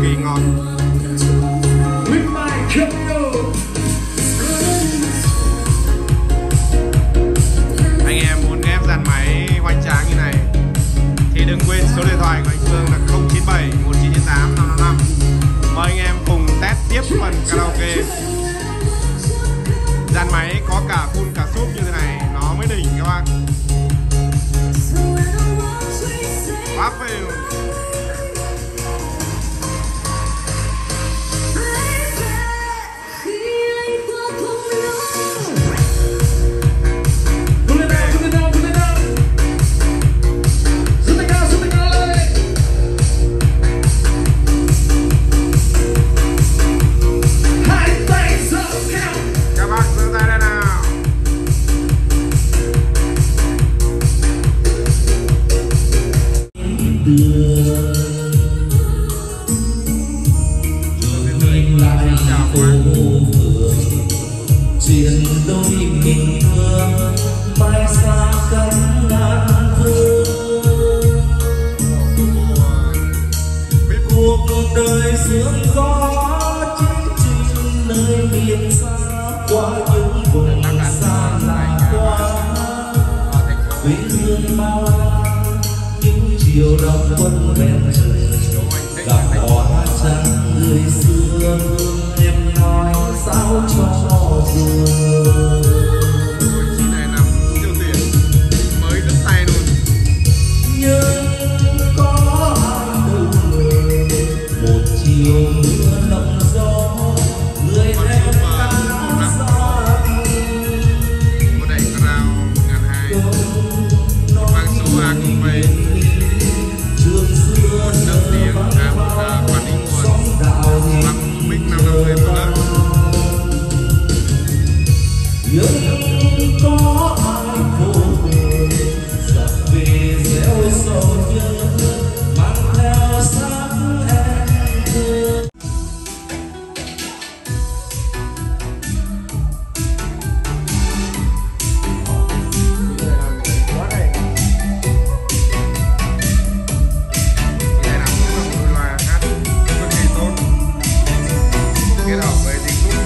going on 天。đông quân bên trời gặp hoa trắng người xưa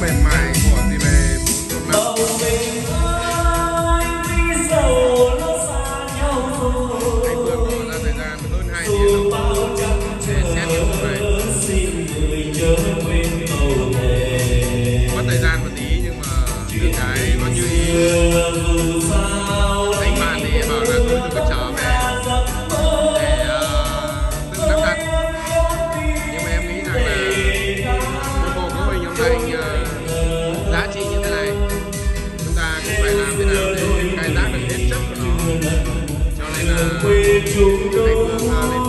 mềm mại của tỷ lệ 415 Hãy subscribe cho kênh Ghiền Mì Gõ Để không bỏ lỡ những video hấp Huy, 我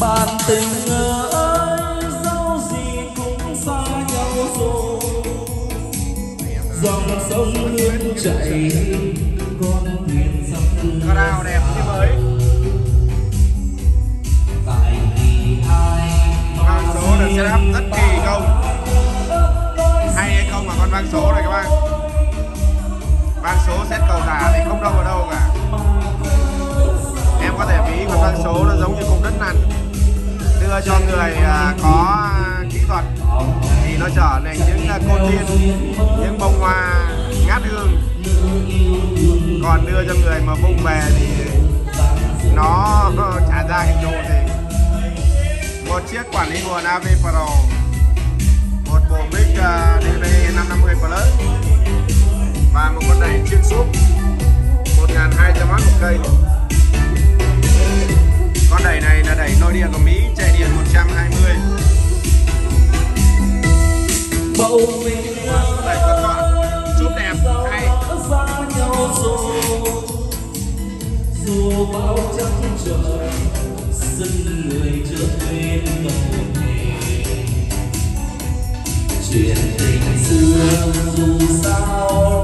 bạn tình ơi dẫu gì cũng xa nhau rồi. Dòng sông luôn chảy con thuyền sắp cao đẹp tại vì ai mang số được sẽ đáp rất kỳ không hay không mà con mang số này các bạn? Mang số xét cầu giả thì không đâu vào đâu cả. Em có thể ví con mang số nó giống như cục đất nặn đưa cho người à, có à, kỹ thuật. Thì nó trở thành những à, côn tiên những bông hoa ngát hương. Còn đưa cho người mà vung về thì nó ờ, trả ra hình đồ gì. Một chiếc quản lý nguồn AV Pro, một bộ mic DV 550 Plus, và một con đẩy chuyên súp 1200W một cây. Dù trời dân người trở bên cầu hề chuyện tình xưa dù sao